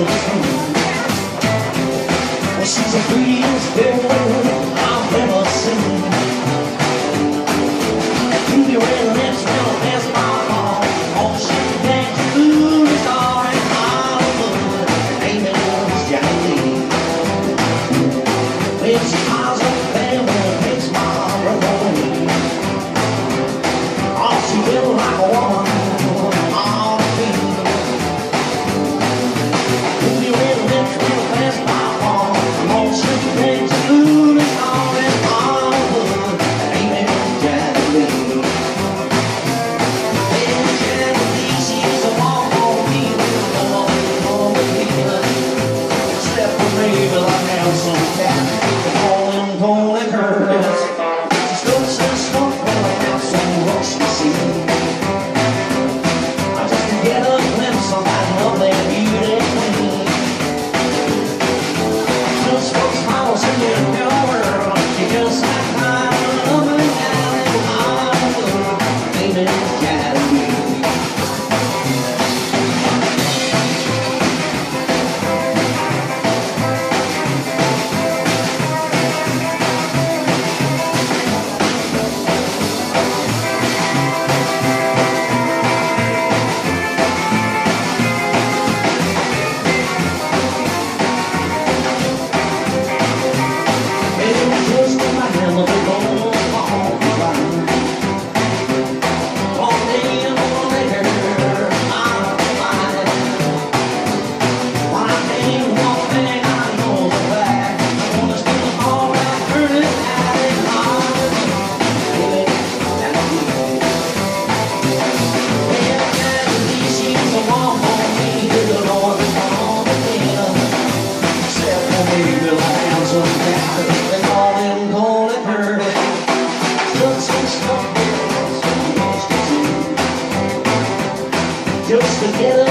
Oh, together